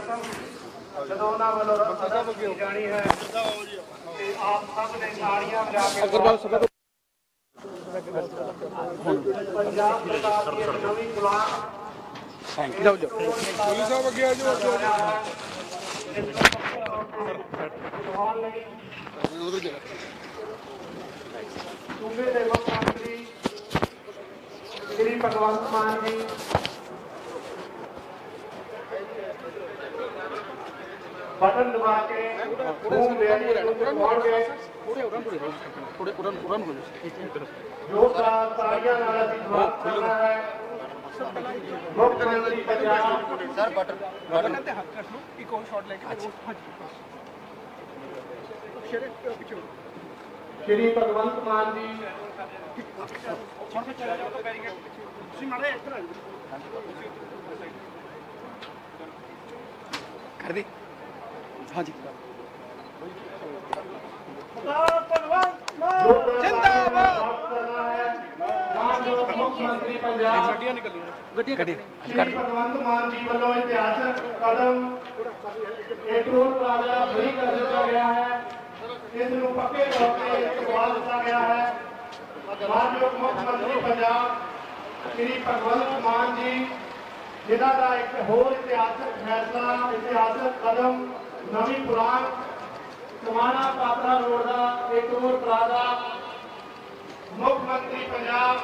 ਜਦੋਂ ਉਹਨਾਂ ਵੱਲੋਂ ਅਦਾ ਕੀਤੀ ਜਾਣੀ ਹੈ ਤੇ ਆਪ ਸਭ ਨੇ ਤਾੜੀਆਂ ਵਜਾ ਕੇ ਪੰਜਾਬ ਸਰਕਾਰ ਦੀ ਇੱਕ ਨਵੀਂ ਗੁਲਾਮ ਜਾਓ ਜਾਓ ਪੁਲਿਸ ਸਾਹਿਬ ਅੱਗੇ ਆ ਜਾਓ ਲਈ ਸੂਬੇ ਦੇ ਮੁੱਖ ਮੰਤਰੀ ਸ੍ਰੀ ਭਗਵੰਤ ਮਾਨ ਜੀ ਬਟਨ ਦਬਾ ਕੇ ਖੂਨ ਦੇ ਪੂਰੇ ਉਰਨ ਪੂਰੇ ਪੂਰੇ ਉਰਨ ਉਰਨ ਹੋ ਜੋ ਸਾਲ ਤਾੜੀਆਂ ਨਾਲ ਅਸੀਂ ਸਵਾਗਤ ਕਰਨਾ ਹੈ। ਮੁੱਖ ਮੰਤਰੀ ਪੰਜਾਬ। Sir button. ਬਟਨ ਤੇ ਹੱਥ ਰੱਖ ਲਓ ਇੱਕ ਹੋਰ ਸ਼ਾਟ ਲੈ ਕੇ ਹਾਂਜੀ ਸ਼ੇਰੇ ਪਿੱਛੇ ਸ੍ਰੀ ਭਗਵੰਤ ਮਾਨ ਜੀ। ਛੋੜ ਕੇ ਚਲੇ ਜਾਓ ਤਾਂ ਬੈਰੀਕੇਡ ਤੁਸੀਂ ਮਾੜੇ ਇੱਧਰ ਆ ਕਰ ਦੇ। ਹਾਂਜੀ ਜਿੰਦਾਬਾਦ ਮੁੱਖ ਮੰਤਰੀ ਪੰਜਾਬ ਗੱਡੀਆਂ ਨਿਕਲੀਆਂ ਗੱਡੀਆਂ ਗੱਡੀ ਸ਼੍ਰੀ ਭਗਵੰਤ ਮਾਨ ਜੀ ਵੱਲੋਂ ਇਤਿਹਾਸਕ ਕਦਮ ਇੱਕ ਰੋਡ ਪਲਾਜ਼ਾ ਫ੍ਰੀ ਕਰ ਦਿੱਤਾ ਗਿਆ ਹੈ ਇਸ ਨੂੰ ਪੱਕੇ ਤੌਰ ਤੇ ਕਰਵਾ ਦਿੱਤਾ ਗਿਆ ਹੈ ਮਾਨਯੋਗ ਮੁੱਖ ਮੰਤਰੀ ਪੰਜਾਬ ਸ਼੍ਰੀ ਭਗਵੰਤ ਮਾਨ ਜੀ ਜਿਨ੍ਹਾਂ ਦਾ ਇੱਕ ਹੋਰ ਇਤਿਹਾਸਕ ਫੈਸਲਾ ਇਤਿਹਾਸਕ ਕਦਮ ਨਵੀਂ ਪੁਰਾਣ ਸਮਾਣਾ ਪਾਤਰਾ ਰੋਡ ਦਾ ਇੱਕ ਰੋਡ ਪਲਾਜ਼ਾ ਮੁੱਖ ਮੰਤਰੀ ਪੰਜਾਬ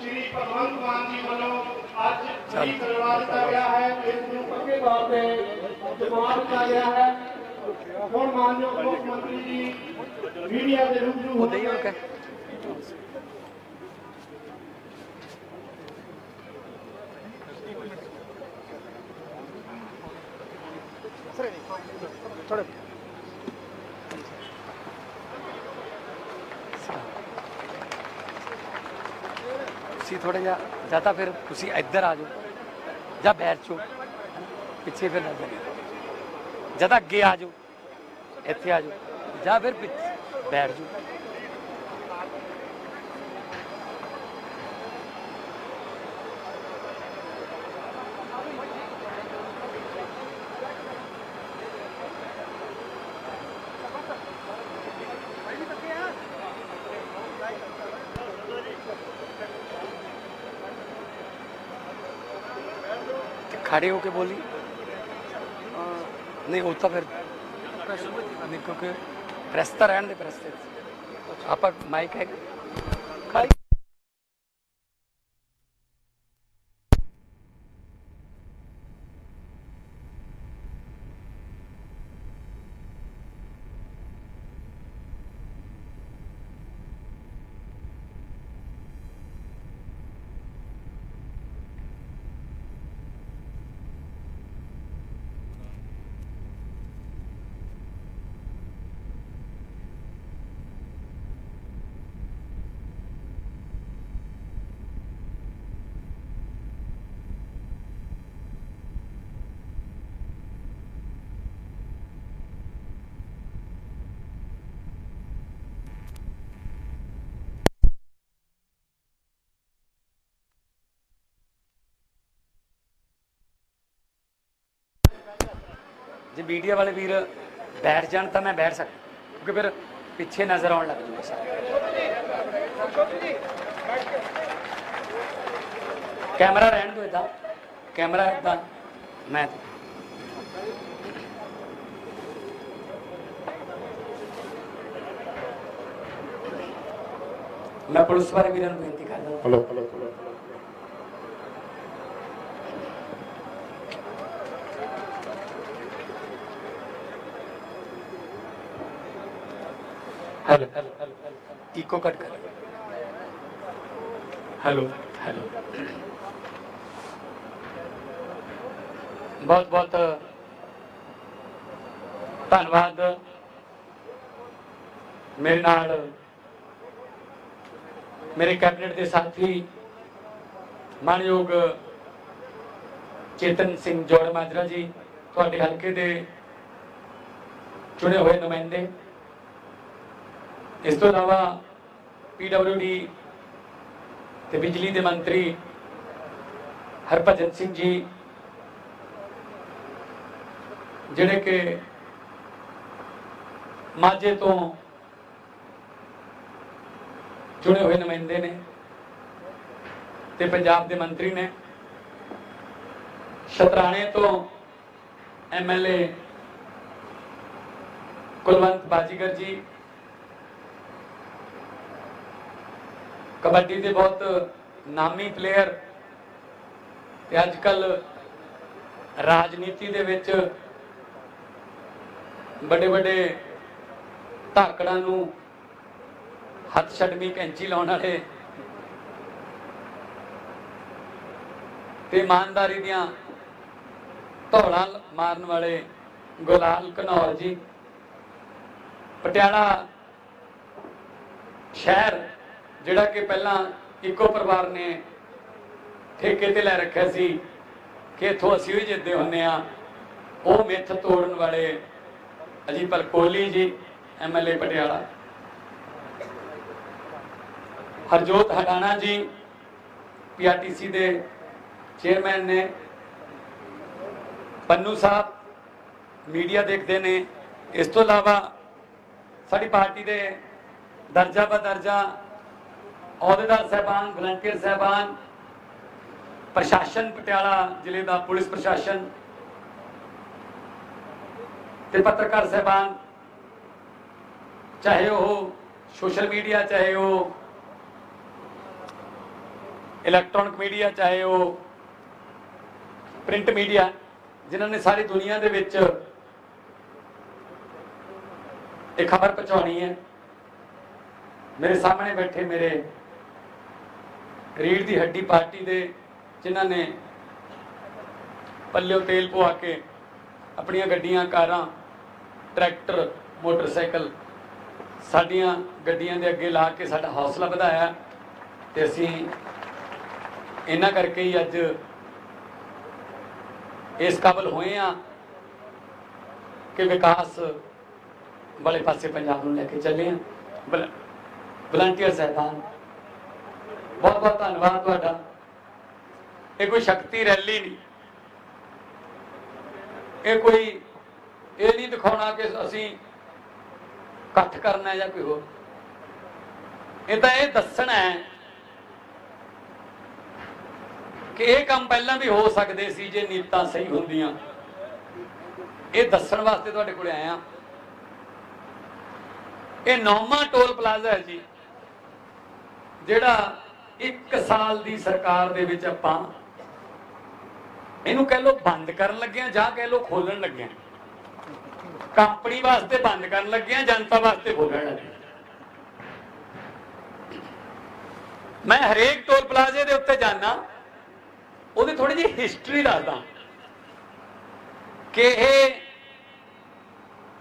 ਸ਼੍ਰੀ ਭਗਵੰਤ ਮਾਨ ਜੀ ਵੱਲੋਂ ਅੱਜ ਜਾਰੀ ਕਰਵਾ ਦਿੱਤਾ ਗਿਆ ਹੈ। ਇਸ ਨੂੰ ਪੱਕੇ ਤੌਰ ਤੇ ਜਮਾ ਦਿੱਤਾ ਗਿਆ ਹੈ। ਹੁਣ ਮਾਨਯੋਗ ਮੁੱਖ ਮੰਤਰੀ ਜੀ ਮੀਡੀਆ ਦੇ ਰੂਬਰੂ ਹੋ ਹੀ ਕੇ ਥੋੜੇ ਤੁਸੀਂ ਥੋੜਾ ਜਿਹਾ ਜਾਂ ਤਾਂ ਫਿਰ ਤੁਸੀਂ ਇੱਧਰ ਆ ਜਾਓ, ਜਾਂ ਬੈਠ ਜਾਓ, ਪਿੱਛੇ ਫਿਰ ਨਾ ਜਾਓ ਜਾਂ ਤਾਂ ਅੱਗੇ ਆ ਜਾਓ, ਇੱਥੇ ਆ ਜਾਓ, ਜਾਂ ਫਿਰ ਪਿੱਛੇ ਬੈਠ ਜਾਓ। ਖੜੇ ਹੋ ਕੇ ਬੋਲੀ ਨਹੀਂ ਉਹ ਤਾਂ ਫਿਰ ਨਹੀਂ ਕਿਉਂਕਿ ਪ੍ਰੈਸ ਤਾਂ ਰਹਿਣ ਦੇ ਪ੍ਰੈਸ ਤੇ ਆਪਾਂ ਮਾਈਕ ਹੈ ਖਾਲੀ ਜੇ ਮੀਡੀਆ ਵਾਲੇ ਵੀਰ ਬੈਠ ਜਾਣ ਤਾਂ ਮੈਂ ਬੈਠ ਸਕਦਾ, ਕਿਉਂਕਿ ਫਿਰ ਪਿੱਛੇ ਨਜ਼ਰ ਆਉਣ ਲੱਗ ਜੂਗਾ ਸਾਰੇ। ਕੈਮਰਾ ਰਹਿਣ ਦੋ ਇਦਾਂ ਕੈਮਰਾ ਇਦਾਂ ਮੈਂ ਮੈਂ ਪੁਲਿਸ ਵਾਲੇ ਵੀਰਾਂ ਨੂੰ ਬੇਨਤੀ ਕਰਦਾ hello hello hello hello hello echo cut कर हेलो हेलो ਬਹੁਤ ਬਹੁਤ ਧੰਨਵਾਦ ਮੇਰੇ ਨਾਲ ਮੇਰੇ ਕੈਬਨਿਟ ਦੇ ਸਾਥੀ ਮਾਨਯੋਗ ਚੇਤਨ ਸਿੰਘ ਜੋੜ ਮਾਜਰਾ ਜੀ ਤੁਹਾਡੇ ਹਲਕੇ ਦੇ ਚੁਣੇ ਹੋਏ ਨੁਮਾਇੰਦੇ ਇਸ ਤੋਂ ਇਲਾਵਾ ਪੀਡਬਲਯੂਡੀ ਤੇ ਬਿਜਲੀ ਦੇ ਮੰਤਰੀ ਹਰਭਜਨ ਸਿੰਘ ਜੀ, ਜਿਹੜੇ ਕਿ ਮਾਝੇ ਤੋਂ ਚੁਣੇ ਹੋਏ ਨੁਮਾਇੰਦੇ ਨੇ ਤੇ ਪੰਜਾਬ ਦੇ ਮੰਤਰੀ ਨੇ, ਸ਼ਤਰਾਣੇ ਤੋਂ ਐਮਐਲਏ ਕੁਲਵੰਤ ਬਾਜੀਗਰ ਜੀ ਕਬੱਡੀ ਦੇ ਬਹੁਤ ਨਾਮੀ ਪਲੇਅਰ ਤੇ ਅੱਜ ਕੱਲ ਰਾਜਨੀਤੀ ਦੇ ਵਿੱਚ ਵੱਡੇ ਵੱਡੇ ਧਾਕੜਾਂ ਨੂੰ ਹੱਥ ਛੱਡਵੀਂ ਕੈਂਚੀ ਲਾਉਣ ਵਾਲੇ ਤੇ ਇਮਾਨਦਾਰੀ ਦੀਆਂ ਧੌਲਾਂ ਮਾਰਨ ਵਾਲੇ ਗੁਲਾਲ ਘਨੌਰ ਜੀ। ਪਟਿਆਲਾ ਸ਼ਹਿਰ ਜਿਹੜਾ ਕਿ ਪਹਿਲਾਂ ਇੱਕੋ ਪਰਿਵਾਰ ਨੇ ਠੇਕੇ ਤੇ ਲੈ ਰੱਖਿਆ ਸੀ, ਕਿ ਇਥੋਂ ਅਸੀਂ ਵੀ ਜਿੱਦੇ ਹੁੰਨੇ ਆ ਉਹ ਮਿੱਥ ਤੋੜਨ ਵਾਲੇ ਅਜੀਪਲ ਕੋਹਲੀ ਜੀ ਐਮਐਲਏ ਪਟਿਆਲਾ। ਹਰਜੋਤ ਹਟਾਣਾ ਜੀ ਪੀਆਰਟੀਸੀ ਦੇ ਚੇਅਰਮੈਨ ਨੇ। ਪੰਨੂ ਸਾਹਿਬ ਮੀਡੀਆ ਦੇਖਦੇ ਨੇ। ਇਸ ਤੋਂ ਇਲਾਵਾ ਸਾਡੀ ਪਾਰਟੀ ਦੇ ਦਰਜਾ ਬਦਰਜਾ ਅਹੁਦੇਦਾਰ ਸਹਿਬਾਨ ਵਲੰਟੀਅਰ ਸਹਿਬਾਨ, ਪ੍ਰਸ਼ਾਸਨ ਪਟਿਆਲਾ ਜ਼ਿਲ੍ਹੇ ਦਾ ਪੁਲਿਸ ਪ੍ਰਸ਼ਾਸਨ ਤੇ ਪੱਤਰਕਾਰ ਸਹਿਬਾਨ, ਚਾਹੇ ਉਹ ਸੋਸ਼ਲ ਮੀਡੀਆ, ਚਾਹੇ ਉਹ ਇਲੈਕਟ੍ਰੋਨਿਕ ਮੀਡੀਆ, ਚਾਹੇ ਉਹ ਪ੍ਰਿੰਟ ਮੀਡੀਆ, ਜਿਨ੍ਹਾਂ ਨੇ ਸਾਰੀ ਦੁਨੀਆ ਦੇ ਵਿੱਚ ਇਹ ਖਬਰ ਪਹੁੰਚਾਉਣੀ ਹੈ। ਮੇਰੇ ਸਾਹਮਣੇ ਬੈਠੇ ਮੇਰੇ ਰੀੜ ਦੀ ਹੱਡੀ ਪਾਰਟੀ ਦੇ ਜਿਨ੍ਹਾਂ ਨੇ ਪੱਲਿਓ ਤੇਲ ਪਵਾ ਕੇ ਆਪਣੀਆਂ ਗੱਡੀਆਂ, ਕਾਰਾਂ, ਟਰੈਕਟਰ, ਮੋਟਰਸਾਈਕਲ ਸਾਡੀਆਂ ਗੱਡੀਆਂ ਦੇ ਅੱਗੇ ਲਾ ਕੇ ਸਾਡਾ ਹੌਸਲਾ ਵਧਾਇਆ ਤੇ ਅਸੀਂ ਇਹਨਾਂ ਕਰਕੇ ਹੀ ਅੱਜ ਇਸ ਕਾਬਲ ਹੋਏ ਆ ਕਿ ਵਿਕਾਸ ਵਾਲੇ ਪਾਸੇ ਪੰਜਾਬ ਨੂੰ ਲੈ ਕੇ ਚੱਲੇ ਆ ਵਲੰਟੀਅਰ ਸਹਿਬਾਨ ਬਹੁਤ ਬਹੁਤ ਧੰਨਵਾਦ ਤੁਹਾਡਾ। ਇਹ ਕੋਈ ਸ਼ਕਤੀ ਰੈਲੀ ਨਹੀਂ। ਇਹ ਕੋਈ, ਇਹ ਨਹੀਂ ਦਿਖਾਉਣਾ ਕਿ ਅਸੀਂ ਇਕੱਠ ਕਰਨਾ ਜਾਂ ਕੋਈ ਹੋਰ। ਇਹ ਤਾਂ ਇਹ ਦੱਸਣਾ ਹੈ ਕਿ ਇਹ ਕੰਮ ਪਹਿਲਾਂ ਵੀ ਹੋ ਸਕਦੇ ਸੀ ਜੇ ਨੀਤਾਂ ਸਹੀ ਹੁੰਦੀਆਂ। ਇਹ ਦੱਸਣ ਵਾਸਤੇ ਤੁਹਾਡੇ ਕੋਲੇ ਆਇਆ। ਇਹ ਨੌਵਾਂ ਟੋਲ ਪਲਾਜ਼ਾ ਹੈ ਜੀ, ਜਿਹੜਾ ਇੱਕ ਸਾਲ ਦੀ ਸਰਕਾਰ ਦੇ ਵਿੱਚ ਆਪਾਂ ਇਹਨੂੰ ਕਹਿ ਲੋ ਬੰਦ ਕਰਨ ਲੱਗਿਆ, ਜਾਂ ਕਹਿ ਲੋ ਖੋਲਣ ਲੱਗੇ ਆ ਕੰਪਨੀ ਵਾਸਤੇ ਬੰਦ ਕਰਨ ਲੱਗੇ ਆ ਜਨਤਾ ਵਾਸਤੇ ਖੋਲਣ ਲੱਗੇ ਮੈਂ ਹਰੇਕ ਟੋਲ ਪਲਾਜ਼ੇ ਦੇ ਉੱਤੇ ਜਾਣਾ ਉਹਦੀ ਥੋੜੀ ਜਿਹੀ ਹਿਸਟਰੀ ਦੱਸਦਾ। ਕਿ ਇਹ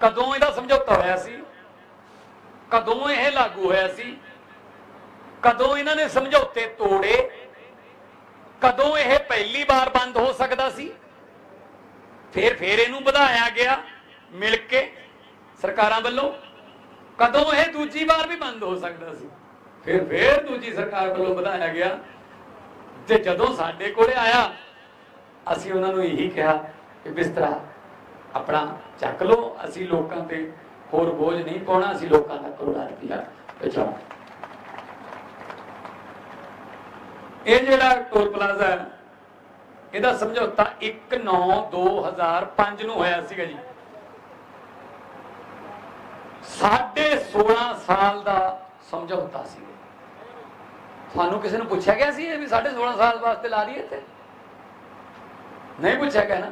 ਕਦੋਂ ਇਹਦਾ ਸਮਝੌਤਾ ਹੋਇਆ ਸੀ? ਕਦੋਂ ਇਹ ਲਾਗੂ ਹੋਇਆ ਸੀ? ਕਦੋਂ ਇਹਨਾਂ ਨੇ ਸਮਝੌਤੇ ਤੋੜੇ? ਕਦੋਂ ਇਹ ਪਹਿਲੀ ਵਾਰ ਬੰਦ ਹੋ ਸਕਦਾ ਸੀ? ਫਿਰ ਫਿਰ ਇਹਨੂੰ ਵਧਾਇਆ ਗਿਆ ਮਿਲ ਕੇ ਸਰਕਾਰਾਂ ਵੱਲੋਂ। ਕਦੋਂ ਇਹ ਦੂਜੀ ਵਾਰ ਵੀ ਬੰਦ ਹੋ ਸਕਦਾ ਸੀ? ਫਿਰ ਫਿਰ ਦੂਜੀ ਸਰਕਾਰ ਵੱਲੋਂ ਵਧਾਇਆ ਗਿਆ। ਤੇ ਜਦੋਂ ਸਾਡੇ ਕੋਲੇ ਆਇਆ, ਅਸੀਂ ਉਹਨਾਂ ਨੂੰ ਇਹੀ ਕਿਹਾ ਕਿ ਬਿਸਤਰਾ ਆਪਣਾ ਚੱਕ ਲਓ। ਅਸੀਂ ਲੋਕਾਂ ਤੇ ਹੋਰ ਬੋਝ ਨਹੀਂ ਪਾਉਣਾ, ਅਸੀਂ ਲੋਕਾਂ ਦਾ ਕਰੋੜਾ ਰੁਪਇਆ ਪਹੁੰਚਾਉਣਾ ਇਹ ਜਿਹੜਾ ਟੋਲ ਪਲਾਜ਼ਾ ਹੈ, ਇਹਦਾ ਸਮਝੌਤਾ 1/9/2005 ਨੂੰ ਹੋਇਆ ਸੀਗਾ ਜੀ। ਸਾਢੇ 16 ਸਾਲ ਦਾ ਸਮਝੌਤਾ ਸੀ ਤੁਹਾਨੂੰ ਕਿਸੇ ਨੂੰ ਪੁੱਛਿਆ ਗਿਆ ਸੀ ਇਹ ਵੀ ਸਾਢੇ 16 ਸਾਲ ਵਾਸਤੇ ਲਾ ਲਈਏ ਇੱਥੇ? ਨਹੀਂ ਪੁੱਛਿਆ ਗਿਆ ਨਾ।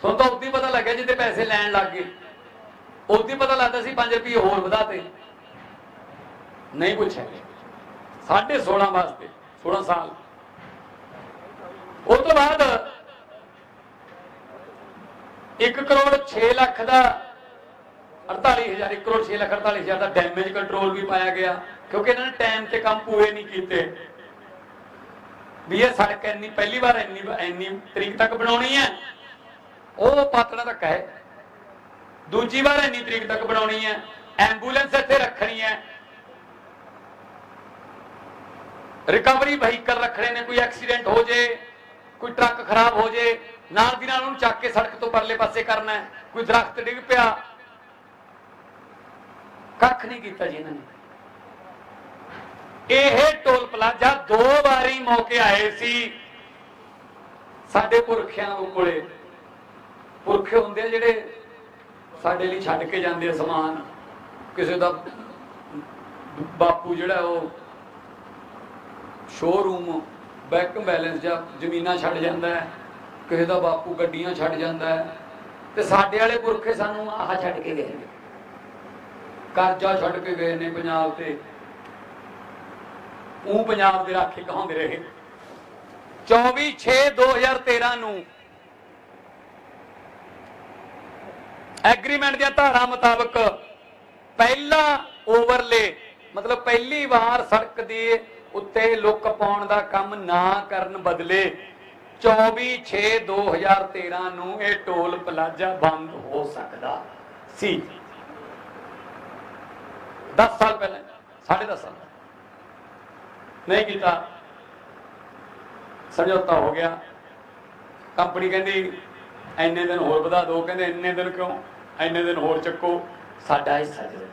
ਤੁਹਾਨੂੰ ਤਾਂ ਉਦੋਂ ਹੀ ਪਤਾ ਲੱਗਿਆ ਜਿੱਤੇ ਪੈਸੇ ਲੈਣ ਲੱਗ ਗਏ। ਉਦੋਂ ਹੀ ਪਤਾ ਲੱਗਦਾ ਸੀ 5 ਰੁਪਏ ਹੋਰ ਵਧਾਤੇ ਨਹੀਂ ਪੁੱਛਿਆ ਗਿਆ। ਸਾਢੇ 16 ਵਾਸਤੇ। 16 ਸਾਲ। ਉਸ ਤੋਂ ਬਾਅਦ 1 ਕਰੋੜ 6 ਲੱਖ ਦਾ 48000 1 ਕਰੋੜ 6 ਲੱਖ 48000 ਦਾ ਡੈਮੇਜ ਕੰਟਰੋਲ ਵੀ ਪਾਇਆ ਗਿਆ, ਕਿਉਂਕਿ ਇਹਨਾਂ ਨੇ ਟਾਈਮ ਤੇ ਕੰਮ ਪੂਰੇ ਨਹੀਂ ਕੀਤੇ। ਵੀ ਇਹ ਸੜਕ ਇੰਨੀ, ਪਹਿਲੀ ਵਾਰ ਇੰਨੀ ਇੰਨੀ ਤਰੀਕ ਤੱਕ ਬਣਾਉਣੀ ਹੈ। ਉਹ ਪਾਤੜਾ ਤੱਕ ਹੈ। ਦੂਜੀ ਵਾਰ ਇੰਨੀ ਤਰੀਕ ਤੱਕ ਬਣਾਉਣੀ ਹੈ। ਐਂਬੂਲੈਂਸ ਇੱਥੇ ਰੱਖਣੀ ਹੈ। ਰਿਕਵਰੀ ਵਹੀਕਲ ਰੱਖਣੇ ਨੇ, ਕੋਈ ਐਕਸੀਡੈਂਟ ਹੋ ਜੇ, ਕੋਈ ਟਰੱਕ ਖਰਾਬ ਹੋ ਜੇ, ਨਾਲ ਦੀ ਨਾਲ ਉਹਨੂੰ ਚੱਕ ਕੇ ਸੜਕ ਤੋਂ ਪਰਲੇ ਪਾਸੇ ਕਰਨਾ ਕੋਈ ਦਰਖਤ ਡਿੱਗ ਪਿਆ। ਕੱਖ ਨਹੀਂ ਕੀਤਾ ਜੀ ਇਹਨਾਂ ਨੇ। ਇਹ ਟੋਲ ਪਲਾਜ਼ਾ ਦੋ ਵਾਰੀ ਮੌਕੇ ਆਏ ਸੀ। ਸਾਡੇ ਪੁਰਖਿਆਂ ਕੋਲੇ। ਪੁਰਖੇ ਹੁੰਦੇ ਆ ਜਿਹੜੇ ਸਾਡੇ ਲਈ ਛੱਡ ਕੇ ਜਾਂਦੇ ਆ ਸਮਾਨ। ਕਿਸੇ ਦਾ ਬਾਪੂ ਜਿਹੜਾ ਉਹ ਸ਼ੋਰੂਮ ਬੈਂਕ ਬੈਲੈਂਸ ਜਾਂ ਜ਼ਮੀਨਾਂ ਛੱਡ ਜਾਂਦਾ ਹੈ, ਕਿਸੇ ਦਾ ਬਾਪੂ ਗੱਡੀਆਂ ਛੱਡ ਜਾਂਦਾ ਹੈ, ਤੇ ਸਾਡੇ ਵਾਲੇ ਪੁਰਖੇ ਸਾਨੂੰ ਆਹ ਛੱਡ ਕੇ ਗਏ ਨੇ। ਕਰਜ਼ਾ ਛੱਡ ਕੇ ਗਏ ਨੇ ਪੰਜਾਬ ਤੇ। ਉਹ ਪੰਜਾਬ ਦੇ ਰਾਖੇ ਕਹਾਉਂਦੇ ਰਹੇ। 24 6 2013 ਨੂੰ ਐਗਰੀਮੈਂਟ ਦੀਆਂ ਧਾਰਾ ਮੁਤਾਬਕ ਪਹਿਲਾ ਓਵਰਲੇ ਮਤਲਬ ਪਹਿਲੀ ਵਾਰ ਸੜਕ ਦੇ ਉੱਤੇ ਲੁੱਕ ਪਾਉਣ ਦਾ ਕੰਮ ਨਾ ਕਰਨ ਬਦਲੇ 24 6 2013 ਨੂੰ ਇਹ ਟੋਲ ਪਲਾਜ਼ਾ ਬੰਦ ਹੋ ਸਕਦਾ ਸੀ। 10 ਸਾਲ ਪਹਿਲਾਂ, ਸਾਢੇ 10 ਸਾਲ। ਨਹੀਂ ਕੀਤਾ। ਸਮਝੌਤਾ ਹੋ ਗਿਆ। ਕੰਪਨੀ ਕਹਿੰਦੀ, ਇੰਨੇ ਦਿਨ ਹੋਰ ਵਧਾ ਦਿਓ। ਕਹਿੰਦੇ, ਇੰਨੇ ਦਿਨ ਕਿਉਂ? ਇੰਨੇ ਦਿਨ ਹੋਰ ਚੱਕੋ। ਸਾਡਾ ਹਿੱਸਾ ਦੇ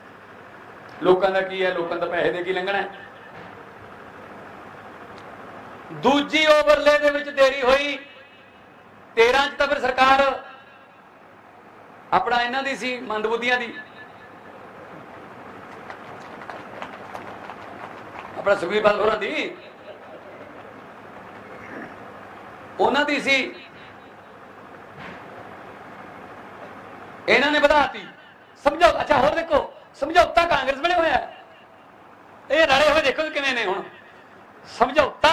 ਲੋਕਾਂ ਦਾ ਕੀ ਹੈ? ਲੋਕਾਂ ਦਾ ਪੈਸੇ ਦੇ ਕੀ ਲੰਘਣਾ ਦੂਜੀ ਓਵਰਲੇ ਦੇ ਵਿੱਚ ਦੇਰੀ ਹੋਈ। 13 ਚ ਤਾਂ ਫਿਰ ਸਰਕਾਰ ਆਪਣਾ ਇਹਨਾਂ ਦੀ ਸੀ, ਮੰਦਬੁੱਧੀਆਂ ਦੀ। ਆਪਣਾ ਸੁਖਬੀਰ ਬਾਦਲ ਹੋਰਾਂ ਦੀ। ਉਹਨਾਂ ਦੀ ਸੀ। ਇਹਨਾਂ ਨੇ ਵਧਾਤੀ। ਸਮਝੋ, ਅੱਛਾ, ਹੋਰ ਦੇਖੋ, ਸਮਝੌਤਾ ਕਾਂਗਰਸ ਵੇਲੇ ਹੋਇਆ। ਇਹ ਰੜੇ ਹੋਏ ਦੇਖੋ ਕਿਵੇਂ ਨੇ ਹੁਣ। ਸਮਝੌਤਾ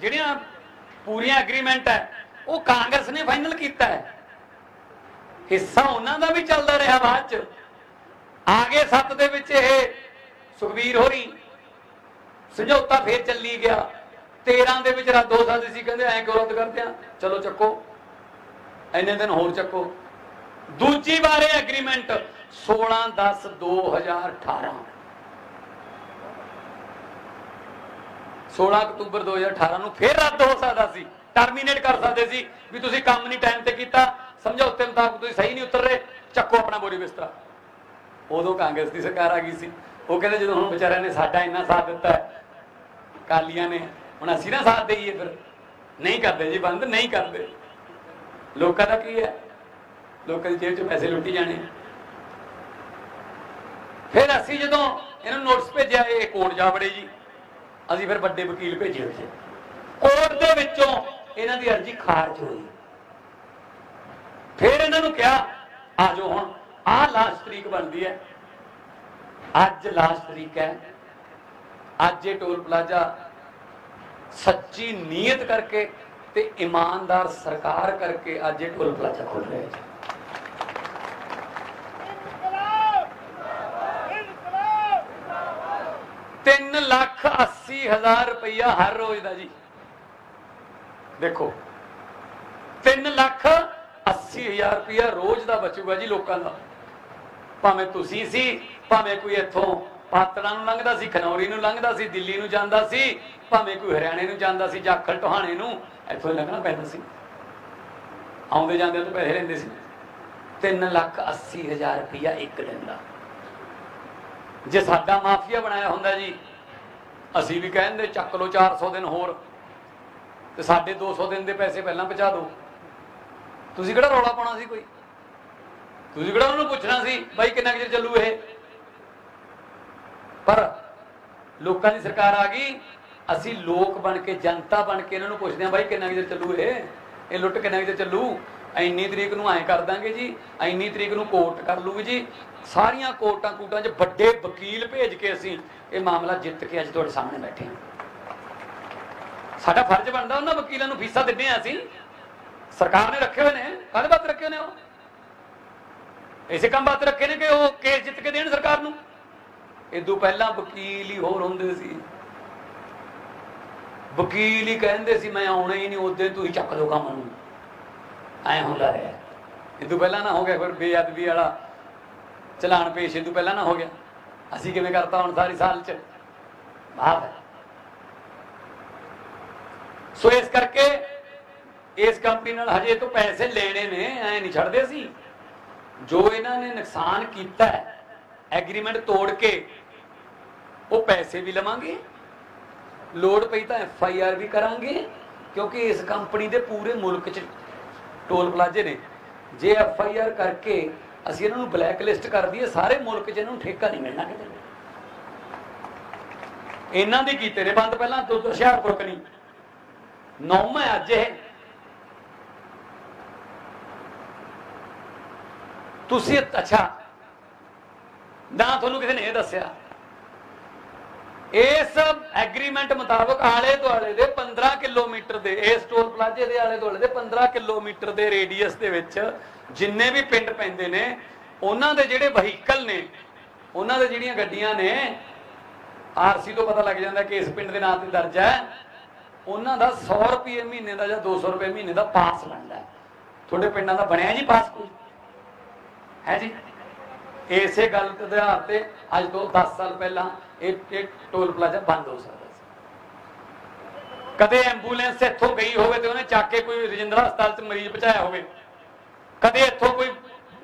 ਜਿਹੜੀਆਂ ਪੂਰੀਆਂ ਐਗਰੀਮੈਂਟ ਹੈ, ਉਹ ਕਾਂਗਰਸ ਨੇ ਫਾਈਨਲ ਕੀਤਾ ਹੈ। ਹਿੱਸਾ ਉਹਨਾਂ ਦਾ ਵੀ ਚੱਲਦਾ ਰਿਹਾ ਬਾਅਦ ਚ। ਆਗੇ ਸੱਤ ਦੇ ਵਿੱਚ ਇਹ ਸੁਖਬੀਰ ਹੋਰੀ ਸਮਝੌਤਾ ਫੇਰ ਚੱਲੀ ਗਿਆ। 13 ਦੇ ਵਿੱਚ ਰੱਦ ਹੋ ਸਕਦੀ ਸੀ, ਕਹਿੰਦੇ ਐਂ ਕਿਉਂ ਰੱਦ ਕਰਦੇ ਆ। ਚਲੋ ਚੱਕੋ। ਇੰਨੇ ਦਿਨ ਹੋਰ ਚੱਕੋ। ਦੂਜੀ ਵਾਰ ਇਹ ਐਗਰੀਮੈਂਟ 16 10 2018 16 ਅਕਤੂਬਰ 2018 ਨੂੰ ਫੇਰ ਰੱਦ ਹੋ ਸਕਦਾ ਸੀ ਟਰਮੀਨੇਟ ਕਰ ਸਕਦੇ ਸੀ ਵੀ ਤੁਸੀਂ ਕੰਮ ਨਹੀਂ ਟਾਈਮ ਤੇ ਕੀਤਾ। ਸਮਝੌਤੇ ਮੁਤਾਬਕ ਤੁਸੀਂ ਸਹੀ ਨਹੀਂ ਉਤਰ ਰਹੇ। ਚੱਕੋ ਆਪਣਾ ਬੋਰੀ ਬਿਸਤਰਾ। ਉਦੋਂ ਕਾਂਗਰਸ ਦੀ ਸਰਕਾਰ ਆ ਗਈ ਸੀ। ਉਹ ਕਹਿੰਦੇ ਜਦੋਂ ਹੁਣ ਵਿਚਾਰਿਆਂ ਨੇ ਸਾਡਾ ਇੰਨਾ ਸਾਥ ਦਿੱਤਾ ਹੈ, ਕਾਲੀਆਂ ਨੇ ਹੁਣ ਅਸੀਂ ਨਾ ਸਾਥ ਦੇਈਏ ਫਿਰ। ਨਹੀਂ ਕਰਦੇ ਜੀ ਬੰਦ ਨਹੀਂ ਕਰਦੇ। ਲੋਕਾਂ ਦਾ ਕੀ ਹੈ? ਲੋਕਾਂ ਦੀ ਜੇਬ 'ਚ ਪੈਸੇ ਲੁੱਟੀ ਜਾਣੇ। ਫਿਰ ਅਸੀਂ ਜਦੋਂ ਇਹਨਾਂ ਨੂੰ ਨੋਟਿਸ ਭੇਜਿਆ ਇਹ ਕੋਰਟ ਜਾ ਵੜੇ ਜੀ। ਅਸੀਂ ਫਿਰ ਵੱਡੇ ਵਕੀਲ ਭੇਜੇ ਹੋਏ ਕੋਰਟ ਦੇ ਵਿੱਚੋਂ ਇਹਨਾਂ ਦੀ ਅਰਜ਼ੀ ਖਾਰਜ ਹੋਈ ਫਿਰ ਇਹਨਾਂ ਨੂੰ ਕਿਹਾ, ਆ ਜਾਓ ਹੁਣ, ਆਹ ਲਾਸਟ ਤਰੀਕ ਬਣਦੀ ਹੈ। ਅੱਜ ਲਾਸਟ ਤਰੀਕ ਹੈ। ਅੱਜ ਇਹ ਟੋਲ ਪਲਾਜ਼ਾ ਸੱਚੀ ਨੀਅਤ ਕਰਕੇ ਤੇ ਇਮਾਨਦਾਰ ਸਰਕਾਰ ਕਰਕੇ ਅੱਜ ਇਹ ਟੋਲ ਪਲਾਜ਼ਾ ਖੋਲ ਰਹੇ ਹੈ। ਤਿੰਨ ਲੱਖ 80 ਹਜ਼ਾਰ ਰੁਪਈਆ ਹਰ ਰੋਜ਼ ਦਾ ਜੀ। ਦੇਖੋ 3 ਲੱਖ 80 ਹਜ਼ਾਰ ਰੁਪਈਆ ਰੋਜ਼ ਦਾ ਬਚੂਗਾ ਜੀ ਲੋਕਾਂ ਦਾ। ਭਾਵੇਂ ਤੁਸੀਂ ਸੀ, ਭਾਵੇਂ ਕੋਈ ਇੱਥੋਂ ਪਾਤੜਾਂ ਨੂੰ ਲੰਘਦਾ ਸੀ, ਖਨੌਰੀ ਨੂੰ ਲੰਘਦਾ ਸੀ, ਦਿੱਲੀ ਨੂੰ ਜਾਂਦਾ ਸੀ, ਭਾਵੇਂ ਕੋਈ ਹਰਿਆਣੇ ਨੂੰ ਜਾਂਦਾ ਸੀ ਜਾਖਲ ਟੋਹਾਣੇ ਨੂੰ, ਇੱਥੋਂ ਲੰਘਣਾ ਪੈਂਦਾ ਸੀ। ਆਉਂਦੇ ਜਾਂਦੇ ਤੋਂ ਪੈਸੇ ਲੈਂਦੇ ਸੀ। 3 ਲੱਖ 80 ਹਜ਼ਾਰ ਰੁਪਈਆ ਇੱਕ ਦਿਨ ਦਾ। ਜੇ ਸਾਡਾ ਮਾਫੀਆ ਬਣਾਇਆ ਹੁੰਦਾ ਜੀ ਅਸੀਂ ਵੀ ਕਹਿੰਦੇ ਚੱਕ ਲਓ 400 ਦਿਨ ਹੋਰ ਤੇ ਸਾਡੇ 200 ਦਿਨ ਦੇ ਪੈਸੇ ਪਹਿਲਾਂ ਪਹੁੰਚਾ ਦਿਓ। ਤੁਸੀਂ ਕਿਹੜਾ ਰੌਲਾ ਪਾਉਣਾ ਸੀ ਕੋਈ? ਤੁਸੀਂ ਕਿਹੜਾ ਉਹਨੂੰ ਪੁੱਛਣਾ ਸੀ ਬਾਈ ਕਿੰਨਾ ਕੁ ਚਿਰ ਚੱਲੂ ਇਹ? ਪਰ ਲੋਕਾਂ ਦੀ ਸਰਕਾਰ ਆ ਗਈ, ਅਸੀਂ ਲੋਕ ਬਣ ਕੇ, ਜਨਤਾ ਬਣ ਕੇ ਇਹਨਾਂ ਨੂੰ ਪੁੱਛਦੇ ਹਾਂ ਬਾਈ ਕਿੰਨਾ ਕੁ ਚਿਰ ਚੱਲੂ ਇਹ? ਇਹ ਲੁੱਟ ਕਿੰਨਾ ਕੁ ਚਿਰ ਚੱਲੂ? ਇੰਨੀ ਤਰੀਕ ਨੂੰ ਐਂ ਕਰ ਦਾਂਗੇ ਜੀ, ਇੰਨੀ ਤਰੀਕ ਨੂੰ ਕੋਰਟ ਕਰ ਲੂਗੀ ਜੀ ਸਾਰੀਆਂ ਕੋਰਟਾਂ ਕੂਟਾਂ 'ਚ ਵੱਡੇ ਵਕੀਲ ਭੇਜ ਕੇ ਅਸੀਂ ਇਹ ਮਾਮਲਾ ਜਿੱਤ ਕੇ ਅੱਜ ਤੁਹਾਡੇ ਸਾਹਮਣੇ ਬੈਠੇ ਹਾਂ। ਸਾਡਾ ਫਰਜ਼ ਬਣਦਾ ਉਹਨਾਂ ਵਕੀਲਾਂ ਨੂੰ ਫੀਸਾਂ ਦਿੰਦੇ ਆ ਅਸੀਂ। ਸਰਕਾਰ ਨੇ ਰੱਖੇ ਹੋਏ ਨੇ, ਕਾਹਦੇ ਬਾਤ ਰੱਖੇ ਹੋਏ ਨੇ ਉਹ? ਇਸੇ ਕੰਮ ਬਾਤ ਰੱਖੇ ਨੇ ਕਿ ਉਹ ਕੇਸ ਜਿੱਤ ਕੇ ਦੇਣ ਸਰਕਾਰ ਨੂੰ? ਇਦੋਂ ਪਹਿਲਾਂ ਵਕੀਲ ਹੀ ਹੋਰ ਹੁੰਦੇ ਸੀ। ਵਕੀਲ ਹੀ ਕਹਿੰਦੇ ਸੀ, ਮੈਂ ਆਉਣਾ ਹੀ ਨਹੀਂ ਉਦੋਂ ਤੁਸੀਂ ਚੱਕ ਲਓ ਕੰਮ ਨੂੰ। ਐ ਹੁੰਦਾ ਰਿਹਾ। ਇਦੋਂ ਪਹਿਲਾਂ ਨਾ ਹੋ ਗਿਆ ਫਿਰ ਬੇਅਦਬੀ ਵਾਲਾ ਚਲਾਨ ਪੇਸ਼ ਇਦੋਂ ਪਹਿਲਾਂ ਨਾ ਹੋ ਗਿਆ। ਅਸੀਂ ਕਿਵੇਂ ਕਰਤਾ ਹੁਣ ਸਾਰੀ ਸਾਲ ਚ? ਮਾਫ ਹੈ ਸੋ ਇਸ ਕਰਕੇ ਇਸ ਕੰਪਨੀ ਨਾਲ ਹਜੇ ਤੋਂ ਪੈਸੇ ਲੈਣੇ ਨੇ, ਐ ਨਹੀਂ ਛੱਡਦੇ ਸੀ ਜੋ ਇਹਨਾਂ ਨੇ ਨੁਕਸਾਨ ਕੀਤਾ ਐਗਰੀਮੈਂਟ ਤੋੜ ਕੇ, ਉਹ ਪੈਸੇ ਵੀ ਲਵਾਂਗੇ। ਲੋੜ ਪਈ ਤਾਂ ਐਫ ਆਈ ਆਰ ਵੀ ਕਰਾਂਗੇ, ਕਿਉਂਕਿ ਇਸ ਕੰਪਨੀ ਦੇ ਪੂਰੇ ਮੁਲਕ 'ਚ ਟੋਲ ਪਲਾਜ਼ੇ ਨੇ। ਜੇ ਐਫ ਆਈ ਆਰ ਕਰਕੇ ਅਸੀਂ ਇਹਨਾਂ ਨੂੰ ਬਲੈਕ ਲਿਸਟ ਕਰ ਦਈਏ, ਸਾਰੇ ਮੁਲਕ 'ਚ ਇਹਨੂੰ ਠੇਕਾ ਨਹੀਂ ਮਿਲਣਾ ਕਿਤੇ। ਇਹਨਾਂ ਦੇ ਕੀਤੇ ਨੇ ਬੰਦ ਪਹਿਲਾਂ ਤੋਂ ਹੁਸ਼ਿਆਰਪੁਰ ਕਨੀ। ਨੌਵਾਂ ਹੈ ਅੱਜ ਇਹ। ਤੁਸੀਂ ਅੱਛਾ, ਨਾ ਤੁਹਾਨੂੰ ਕਿਸੇ ਨੇ ਇਹ ਦੱਸਿਆ। ਇਸ ਐਗਰੀਮੈਂਟ ਮੁਤਾਬਕ ਆਲੇ ਦੁਆਲੇ ਦੇ 15 ਕਿਲੋਮੀਟਰ ਦੇ ਇਸ ਟੋਲ ਪਲਾਜ਼ੇ ਦੇ ਆਲੇ ਦੁਆਲੇ ਦੇ 15 ਕਿਲੋਮੀਟਰ ਦੇ ਰੇਡੀਅਸ ਦੇ ਵਿੱਚ ਜਿੰਨੇ ਵੀ ਪਿੰਡ ਪੈਂਦੇ ਨੇ, ਉਹਨਾਂ ਦੇ ਜਿਹੜੇ ਵਹੀਕਲ ਨੇ, ਉਹਨਾਂ ਦੇ ਜਿਹੜੀਆਂ ਗੱਡੀਆਂ ਨੇ ਆਰਸੀ ਤੋਂ ਪਤਾ ਲੱਗ ਜਾਂਦਾ ਕਿ ਇਸ ਪਿੰਡ ਦੇ ਨਾਂ ਤੇ ਦਰਜ ਹੈ, ਉਹਨਾਂ ਦਾ 100 ਰੁਪਏ ਮਹੀਨੇ ਦਾ ਜਾਂ 200 ਰੁਪਏ ਮਹੀਨੇ ਦਾ ਪਾਸ ਲੈਂਦਾ ਤੁਹਾਡੇ ਪਿੰਡਾਂ ਦਾ ਬਣਿਆ ਜੀ ਪਾਸ ਕੋਈ? ਹੈ ਜੀ? ਇਸੇ ਗੱਲ ਦੇ ਆਧਾਰ ਤੇ ਅੱਜ ਤੋਂ 10 ਸਾਲ ਪਹਿਲਾਂ ਇਹ ਇਹ ਟੋਲ ਪਲਾਜ਼ਾ ਬੰਦ ਹੋ ਸਕਦਾ ਸੀ। ਕਦੇ ਐਂਬੂਲੈਂਸ ਇੱਥੋਂ ਗਈ ਹੋਵੇ ਤੇ ਉਹਨੇ ਚੱਕ ਕੇ ਕੋਈ ਰਜਿੰਦਰਾ ਹਸਪਤਾਲ 'ਚ ਮਰੀਜ਼ ਪਹੁੰਚਾਇਆ ਹੋਵੇ। ਕਦੇ ਇੱਥੋਂ ਕੋਈ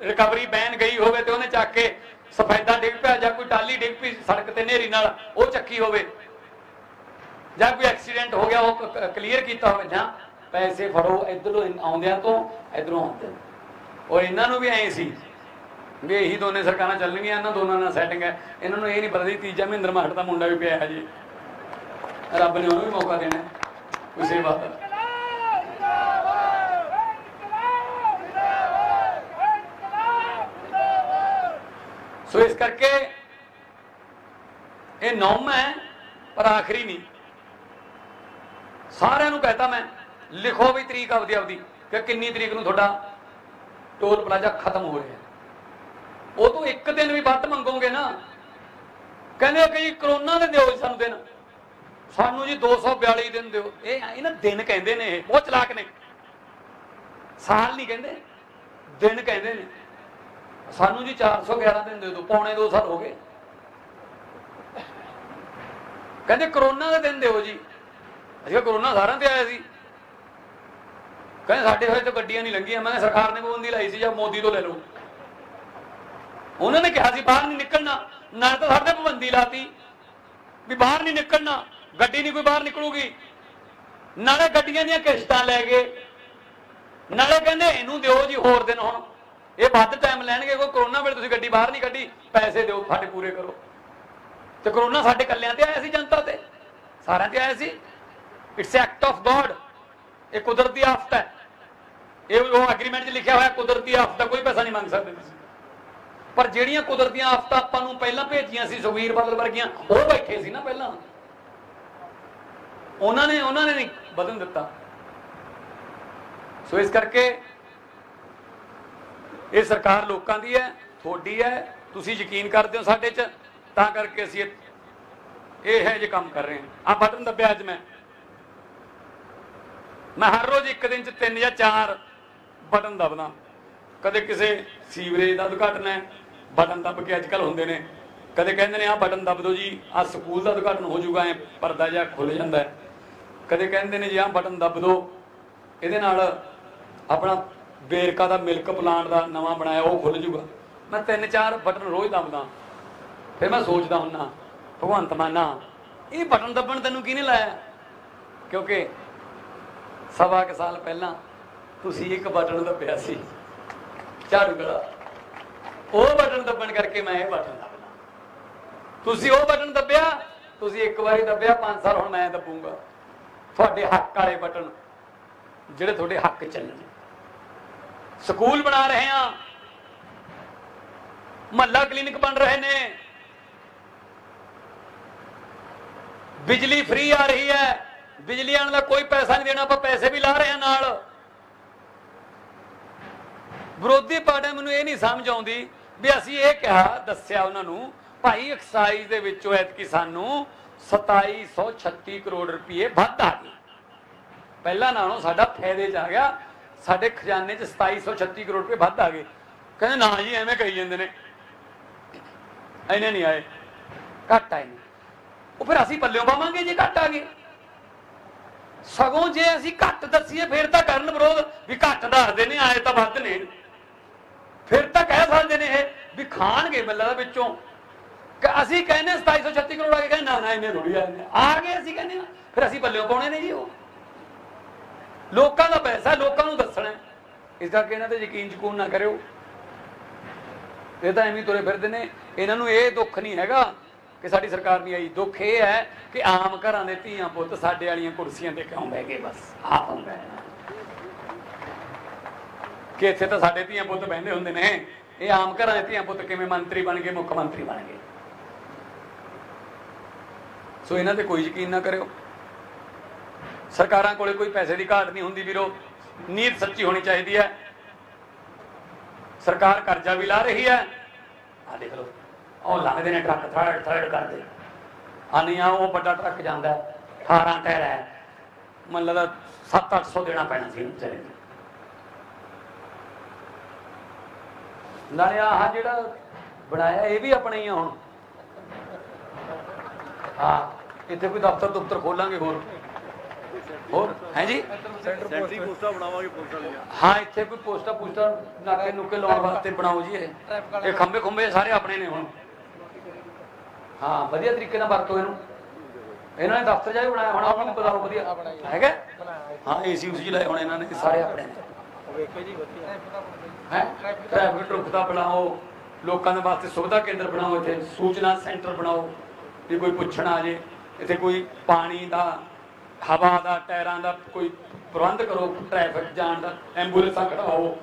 ਰਿਕਵਰੀ ਬੈਨ ਗਈ ਹੋਵੇ ਤੇ ਉਹਨੇ ਚੱਕ ਕੇ ਸਫੈਦਾ ਡਿੱਗ ਪਿਆ ਜਾਂ ਕੋਈ ਟਾਲੀ ਡਿੱਗ ਪਈ ਸੜਕ ਤੇ ਨੇਰੀ ਨਾਲ ਉਹ ਚੱਕੀ ਹੋਵੇ। ਜਾਂ ਕੋਈ ਐਕਸੀਡੈਂਟ ਹੋ ਗਿਆ, ਉਹ ਕਲੀਅਰ ਕੀਤਾ ਹੋਵੇ, ਜਾਂ ਪੈਸੇ ਫੜੋ ਇਧਰੋਂ ਆਉਂਦਿਆਂ ਤੋਂ ਇਧਰੋਂ ਆਉਂਦੇ ਔਰ ਇਹਨਾਂ ਨੂੰ ਵੀ ਐਂ ਸੀ ਵੀ ਇਹੀ ਦੋਨੇ ਸਰਕਾਰਾਂ ਚੱਲਣਗੀਆਂ ਇਹਨਾਂ ਦੋਨਾਂ ਨਾਲ ਸੈਟਿੰਗ ਹੈ। ਇਹਨਾਂ ਨੂੰ ਇਹ ਨਹੀਂ ਪਤਾ ਸੀ ਤੀਜਾ ਮਹਿੰਦਰ ਮਾਹਟ ਦਾ ਮੁੰਡਾ ਵੀ ਪਿਆ ਹੈ ਜੀ। ਰੱਬ ਨੇ ਉਹਨੂੰ ਵੀ ਮੌਕਾ ਦੇਣਾ ਹੈ, ਕੋਈ ਸੇਵਾ ਦਾ ਸੋ ਇਸ ਕਰਕੇ ਇਹ ਨੌਮ ਹੈ ਪਰ ਆਖਰੀ ਨਹੀਂ। ਸਾਰਿਆਂ ਨੂੰ ਕਹਤਾ ਮੈਂ ਲਿਖੋ ਵੀ ਤਰੀਕ ਆਪਦੀ ਆਪਦੀ ਕਿ ਕਿੰਨੀ ਤਰੀਕ ਨੂੰ ਤੁਹਾਡਾ ਟੋਲ ਪਲਾਜ਼ਾ ਖਤਮ ਹੋ ਰਿਹਾ ਉਹ ਤੋਂ ਇੱਕ ਦਿਨ ਵੀ ਵੱਧ ਮੰਗੋਗੇ ਨਾ। ਕਹਿੰਦੇ ਕਈ ਕਰੋਨਾ ਦੇ ਦਿਓ ਜੀ ਸਾਨੂੰ ਦਿਨ। ਸਾਨੂੰ ਜੀ 242 ਦਿਨ ਦਿਓ। ਇਹ ਇਹਨਾਂ ਦਿਨ ਕਹਿੰਦੇ ਨੇ ਇਹ ਬਹੁਤ ਚਲਾਕ ਨੇ। ਸਾਲ ਨਹੀਂ ਕਹਿੰਦੇ। ਦਿਨ ਕਹਿੰਦੇ ਨੇ। ਸਾਨੂੰ ਜੀ 411 ਦਿਨ ਦੇ ਦਿਓ, ਪੌਣੇ 2 ਸਾਲ ਹੋ ਗਏ। ਕਹਿੰਦੇ ਕਰੋਨਾ ਦੇ ਦਿਨ ਦਿਓ ਜੀ। ਅਸੀਂ ਕਰੋਨਾ ਸਾਰਿਆਂ ਤੇ ਆਇਆ ਸੀ। ਕਹਿੰਦੇ ਸਾਡੇ ਹੋਏ ਤਾਂ ਗੱਡੀਆਂ ਨਹੀਂ ਲੰਘੀਆਂ। ਮੈਂ ਸਰਕਾਰ ਨੇ ਪਾਬੰਦੀ ਲਾਈ ਸੀ ਜਾਂ ਮੋਦੀ ਤੋਂ ਲੈ ਲਓ। ਉਹਨਾਂ ਨੇ ਕਿਹਾ ਸੀ, ਬਾਹਰ ਨਹੀਂ ਨਿਕਲਣਾ। ਨਾ ਤਾਂ ਸਾਡੇ ਪਾਬੰਦੀ ਲਾਤੀ। ਵੀ ਬਾਹਰ ਨਹੀਂ ਨਿਕਲਣਾ। ਗੱਡੀ ਨਹੀਂ ਕੋਈ ਬਾਹਰ ਨਿਕਲੂਗੀ। ਨਾਲੇ ਗੱਡੀਆਂ ਦੀਆਂ ਕਿਸ਼ਤਾਂ ਲੈ ਗਏ। ਨਾਲੇ ਕਹਿੰਦੇ ਇਹਨੂੰ ਦਿਓ ਜੀ ਹੋਰ ਦਿਨ ਹੁਣ। ਇਹ ਵੱਧ ਟਾਈਮ ਲੈਣਗੇ, ਕੋਈ ਕਰੋਨਾ ਵੇਲੇ ਤੁਸੀਂ ਗੱਡੀ ਬਾਹਰ ਨਹੀਂ ਕੱਢੀ, ਪੈਸੇ ਦਿਓ, ਸਾਡੇ ਪੂਰੇ ਕਰੋ। ਤੇ ਕਰੋਨਾ ਸਾਡੇ ਕੱਲਿਆਂ ਤੇ ਆਇਆ ਸੀ, ਜਨਤਾ ਤੇ। ਸਾਰਿਆਂ ਤੇ ਆਇਆ ਸੀ। ਇਟਸ ਐਕਟ ਆਫ ਗੋਡ ਇਹ ਕੁਦਰਤੀ ਆਫਤ ਹੈ। ਇਹ ਉਹ ਐਗਰੀਮੈਂਟ 'ਚ ਲਿਖਿਆ ਹੋਇਆ, ਕੁਦਰਤੀ ਆਫਤ ਦਾ ਕੋਈ ਪੈਸਾ ਨਹੀਂ ਮੰਗ ਸਕਦੇ ਤੁਸੀਂ। ਪਰ ਜਿਹੜੀਆਂ ਕੁਦਰਤੀਆਂ ਆਫਤਾਂ ਆਪਾਂ ਨੂੰ ਪਹਿਲਾਂ ਭੇਜੀਆਂ ਸੀ ਸੁਖਵੀਰ ਬਾਦਲ ਵਰਗੀਆਂ, ਉਹ ਬੈਠੇ ਸੀ ਨਾ ਪਹਿਲਾਂ। ਉਹਨਾਂ ਨੇ ਉਹਨਾਂ ਨੇ ਨਹੀਂ ਬਦਲ ਦਿੱਤਾ। ਸੋ ਇਸ ਕਰਕੇ ਇਹ ਸਰਕਾਰ ਲੋਕਾਂ ਦੀ ਹੈ, ਤੁਹਾਡੀ ਹੈ, ਤੁਸੀਂ ਯਕੀਨ ਕਰਦੇ ਹੋ ਸਾਡੇ 'ਚ, ਤਾਂ ਕਰਕੇ ਅਸੀਂ ਇਹ- ਇਹ ਹੈ ਜੇ ਕੰਮ ਕਰ ਰਹੇ ਹਾਂ। ਆ ਬਟਨ ਦੱਬਿਆ ਅੱਜ ਮੈਂ। ਮੈਂ ਹਰ ਰੋਜ਼ ਇੱਕ ਦਿਨ 'ਚ ਤਿੰਨ ਜਾਂ ਚਾਰ ਬਟਨ ਦਬਦਾ। ਕਦੇ ਕਿਸੇ ਸੀਵਰੇਜ ਦਾ ਉਦਘਾਟਨ ਹੈ ਬਟਨ ਦੱਬ ਕੇ ਅੱਜ ਕੱਲ ਹੁੰਦੇ ਨੇ। ਕਦੇ ਕਹਿੰਦੇ ਨੇ, ਆਹ ਬਟਨ ਦੱਬ ਦਿਓ ਜੀ, ਆਹ ਸਕੂਲ ਦਾ ਉਦਘਾਟਨ ਹੋ ਜਾਊਗਾ ਐ, ਪਰਦਾ ਜਿਹਾ ਖੁੱਲ ਜਾਂਦਾ ਕਦੇ ਕਹਿੰਦੇ ਨੇ ਜੀ, ਆਹ ਬਟਨ ਦੱਬ ਦਿਓ, ਇਹਦੇ ਨਾਲ ਆਪਣਾ ਵੇਰਕਾ ਦਾ ਮਿਲਕ ਪਲਾਂਟ ਦਾ ਨਵਾਂ ਬਣਾਇਆ, ਉਹ ਖੁੱਲ ਜਾਊਗਾ ਮੈਂ ਤਿੰਨ ਚਾਰ ਬਟਨ ਰੋਜ਼ ਦਬਦਾ। ਫਿਰ ਮੈਂ ਸੋਚਦਾ ਹੁੰਨਾ ਭਗਵੰਤ ਮਾਨਾ ਇਹ ਬਟਨ ਦੱਬਣ ਤੈਨੂੰ ਕਿਹਨੇ ਲਾਇਆ? ਕਿਉਂਕਿ ਸਵਾ ਕੁ ਸਾਲ ਪਹਿਲਾਂ ਤੁਸੀਂ ਇੱਕ ਬਟਨ ਦੱਬਿਆ ਸੀ, ਝਾੜੂ ਗਲਾ ਉਹ ਬਟਨ ਦੱਬਣ ਕਰਕੇ ਮੈਂ ਇਹ ਬਟਨ ਦੱਬਣਾ। ਤੁਸੀਂ ਉਹ ਬਟਨ ਦੱਬਿਆ, ਤੁਸੀਂ ਇੱਕ ਵਾਰੀ ਦੱਬਿਆ, ਪੰਜ ਸਾਲ ਹੁਣ ਮੈਂ ਦੱਬੂਗਾ। ਤੁਹਾਡੇ ਹੱਕ ਵਾਲੇ ਬਟਨ, ਜਿਹੜੇ ਤੁਹਾਡੇ ਹੱਕ ਚੱਲਣ। ਸਕੂਲ ਬਣਾ ਰਹੇ ਆ ਮਹੱਲਾ ਕਲੀਨਿਕ ਬਣ ਰਹੇ ਨੇ। ਬਿਜਲੀ ਫ੍ਰੀ ਆ ਰਹੀ ਹੈ। ਬਿਜਲੀ ਆਣ ਦਾ ਕੋਈ ਪੈਸਾ ਨਹੀਂ ਦੇਣਾ, ਆਪਾਂ ਪੈਸੇ ਵੀ ਲਾ ਰਹੇ ਹਾਂ ਨਾਲ। ਵਿਰੋਧੀ ਪਾਰਟੀਆਂ ਮੈਨੂੰ ਇਹ ਨਹੀਂ ਸਮਝ ਆਉਂਦੀ ਵੀ ਅਸੀਂ ਇਹ ਕਿਹਾ, ਦੱਸਿਆ ਉਹਨਾਂ ਨੂੰ, ਭਾਈ ਐਕਸਾਈਜ਼ ਦੇ ਵਿੱਚੋਂ ਐਤਕੀ ਸਾਨੂੰ 2736 ਕਰੋੜ ਰੁਪਏ ਵੱਧ ਆ ਗਏ। ਪਹਿਲਾਂ ਨਾਲੋਂ ਸਾਡਾ ਫਾਇਦੇ ਚ ਆ ਗਿਆ, ਸਾਡੇ ਖਜ਼ਾਨੇ 'ਚ 2736 ਕਰੋੜ ਰੁਪਏ ਵੱਧ ਆ ਗਏ। ਕਹਿੰਦੇ, ਨਾ ਜੀ, ਐਵੇਂ ਕਹੀ ਜਾਂਦੇ ਨੇ। ਐਨੇ ਨਹੀਂ ਆਏ। ਘੱਟ ਆਏ ਨੇ। ਉਹ ਫਿਰ ਅਸੀਂ ਪੱਲਿਓਂ ਪਾਵਾਂਗੇ ਜੇ ਘੱਟ ਆ ਗਏ। ਸਗੋਂ ਜੇ ਅਸੀਂ ਘੱਟ ਦੱਸੀਏ, ਫਿਰ ਤਾਂ ਕਰਨ ਵਿਰੋਧ ਵੀ ਘੱਟ ਦੱਸਦੇ ਨੇ, ਆਏ ਤਾਂ ਵੱਧ ਨੇ। ਫਿਰ ਤਾਂ ਕਹਿ ਸਕਦੇ ਨੇ ਇਹ ਵੀ ਖਾਣਗੇ ਮੱਲਾ ਦਾ ਵਿੱਚੋਂ। ਅਸੀਂ ਕਹਿੰਦੇ 2736 ਕਰੋੜ ਆ ਕੇ ਕਹਿੰਦੇ, ਨਾ ਨਾ ਇਹਨੇ ਥੋੜੀ ਆ ਆ ਗਏ ਅਸੀਂ ਕਹਿੰਦੇ ਆ ਫਿਰ ਅਸੀਂ ਪੱਲਿਓਂ ਪਾਉਣੇ ਨੇ ਜੀ ਉਹ। ਲੋਕਾਂ ਦਾ ਪੈਸਾ, ਲੋਕਾਂ ਨੂੰ ਦੱਸਣਾ ਇਸ ਕਰਕੇ ਇਹਨਾਂ ਤੇ ਯਕੀਨ ਯਕੂਨ ਨਾ ਕਰਿਓ। ਇਹ ਤਾਂ ਐਵੇਂ ਤੁਰੇ ਫਿਰਦੇ ਨੇ। ਇਹਨਾਂ ਨੂੰ ਇਹ ਦੁੱਖ ਨਹੀਂ ਹੈਗਾ ਕਿ ਸਾਡੀ ਸਰਕਾਰ ਨਹੀਂ ਆਈ। ਦੁੱਖ ਇਹ ਹੈ ਕਿ ਆਮ ਘਰਾਂ ਦੇ ਧੀਆਂ ਪੁੱਤ ਸਾਡੇ ਵਾਲੀਆਂ ਕੁਰਸੀਆਂ ਤੇ ਕਿਉਂ ਬਹਿ ਗਏ? ਬਸ, ਆਪ ਹੁੰਦਾ ਹੈ। ਕਿ ਇੱਥੇ ਤਾਂ ਸਾਡੇ ਧੀਆਂ ਪੁੱਤ ਬਹਿੰਦੇ ਹੁੰਦੇ ਨੇ। ਇਹ ਆਮ ਘਰਾਂ ਦੇ ਧੀਆਂ ਪੁੱਤ ਕਿਵੇਂ ਮੰਤਰੀ ਬਣ ਗਏ ਮੁੱਖ ਮੰਤਰੀ ਬਣ ਗਏ? ਸੋ ਇਹਨਾਂ ਤੇ ਕੋਈ ਯਕੀਨ ਨਾ ਕਰਿਓ। ਸਰਕਾਰਾਂ ਕੋਲੇ ਕੋਈ ਪੈਸੇ ਦੀ ਘਾਟ ਨਹੀਂ ਹੁੰਦੀ ਵੀਰੋ। ਨੀਤ ਸੱਚੀ ਹੋਣੀ ਚਾਹੀਦੀ ਹੈ। ਸਰਕਾਰ ਕਰਜ਼ਾ ਵੀ ਲਾ ਰਹੀ ਹੈ। ਆ ਦੇਖ ਲਓ ਉਹ ਲੰਘਦੇ ਨੇ ਟਰੱਕ ਥਰਡ ਥਰਡ ਕਰਦੇ। ਆ ਨਹੀਂ ਆ ਉਹ ਵੱਡਾ ਟਰੱਕ ਜਾਂਦਾ ਹੈ, 18 ਟਾਇਰ ਹੈ। ਮਨ ਲੱਗਦਾ 7-800 ਦੇਣਾ ਪੈਣਾ ਸੀ ਵਿਚਾਰੇ ਨਾਲੇ ਆਹ ਜਿਹੜਾ ਬਣਾਇਆ ਇਹ ਵੀ ਆਪਣਾ ਹੀ ਆ ਹੁਣ। ਹਾਂ ਇੱਥੇ ਕੋਈ ਦਫ਼ਤਰ ਦੁਫਤਰ ਖੋਲਾਂਗੇ ਹੋਰ। ਹੋਰ ਹੈ ਜੀ? ਸੈਂਟਰੀ ਪੋਸਟਾਂ ਬਣਾਵਾਂਗੇ ਵਾਲੀਆਂ ਹਾਂ ਇੱਥੇ ਕੋਈ ਪੋਸਟਾ ਪੋਸਟਾ ਨਾਕੇ ਨੁਕੇ ਲਾਉਣ ਵਾਸਤੇ ਬਣਾਓ ਜੀ ਇਹ। ਇਹ ਖੰਬੇ ਖੰਬੇ ਸਾਰੇ ਆਪਣੇ ਨੇ ਹੁਣ। ਹਾਂ ਵਧੀਆ ਤਰੀਕੇ ਨਾਲ ਵਰਤੋ ਇਹਨੂੰ। ਇਹਨਾਂ ਨੇ ਦਫ਼ਤਰ ਜਾ ਕੇ ਬਣਾਇਆ ਹੁਣ ਆਪਾਂ ਨੂੰ ਬਤਾਓ ਵਧੀਆ। ਹੈਗਾ? ਹਾਂ ਏਸੀ ਉਸੀ ਲਾਏ ਹੁਣ ਇਹਨਾਂ ਨੇ ਸਾਰੇ ਆਪਣੇ ਨੇ। ਹੈ? ਟ੍ਰੈਫਿਕ ਰੁਕਦਾ ਬਣਾਓ, ਲੋਕਾਂ ਦੇ ਵਾਸਤੇ ਸੁਵਿਧਾ ਕੇਂਦਰ ਬਣਾਓ ਇੱਥੇ, ਸੂਚਨਾ ਸੈਂਟਰ ਬਣਾਓ ਵੀ ਕੋਈ ਪੁੱਛਣ ਆ ਜੇ, ਇੱਥੇ ਕੋਈ ਪਾਣੀ ਦਾ, ਹਵਾ ਦਾ, ਟਾਇਰਾਂ ਦਾ ਕੋਈ ਪ੍ਰਬੰਧ ਕਰੋ ਟ੍ਰੈਫਿਕ ਜਾਣ ਦਾ, ਐਂਬੂਲੈਂਸਾਂ ਕਢਵਾਓ।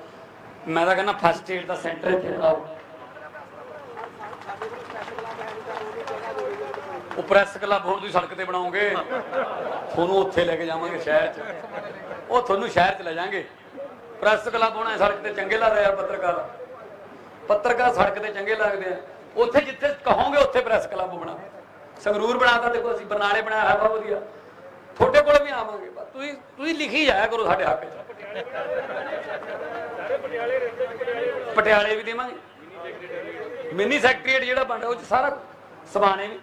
ਮੈਂ ਤਾਂ ਕਹਿੰਦਾ ਫਸਟ ਏਡ ਦਾ ਸੈਂਟਰ ਇੱਥੇ ਬਣਾਓ। ਉਹ ਪ੍ਰੈਸ ਕਲੱਬ ਹੁਣ ਤੁਸੀਂ ਸੜਕ ਤੇ ਬਣਾਓਗੇ? ਤੁਹਾਨੂੰ ਉੱਥੇ ਲੈ ਕੇ ਜਾਵਾਂਗੇ ਸ਼ਹਿਰ 'ਚ। ਉਹ ਤੁਹਾਨੂੰ ਸ਼ਹਿਰ 'ਚ ਲੈ ਜਾਵਾਂਗੇ। ਪ੍ਰੈਸ ਕਲੱਬ ਹੋਣਾ ਸੜਕ ਤੇ ਚੰਗੇ ਲੱਗਦੇ ਆ ਪੱਤਰਕਾਰ। ਪੱਤਰਕਾਰ ਸੜਕ ਤੇ ਚੰਗੇ ਲੱਗਦੇ ਆ। ਉੱਥੇ ਜਿੱਥੇ ਕਹੋਗੇ, ਉੱਥੇ ਪ੍ਰੈਸ ਕਲੱਬ ਬਣਾ। ਸੰਗਰੂਰ ਬਣਾਤਾ ਦੇਖੋ ਅਸੀਂ, ਬਰਨਾਲੇ ਬਣਾਇਆ ਹੈ ਬਹੁਤ ਵਧੀਆ। ਤੁਹਾਡੇ ਕੋਲ ਵੀ ਆਵਾਂਗੇ। ਬਸ ਤੁਸੀਂ ਤੁਸੀਂ ਲਿਖੀ ਜਾਇਆ ਕਰੋ ਸਾਡੇ ਹੱਕ 'ਚ। ਪਟਿਆਲੇ ਵੀ ਦੇਵਾਂਗੇ। ਮਿੰਨੀ ਸੈਕਟਰੀਏਟ ਜਿਹੜਾ ਬਣ ਰਿਹਾ, ਉਹ 'ਚ ਸਾਰਾ ਸਮਾਨੇ ਵੀ।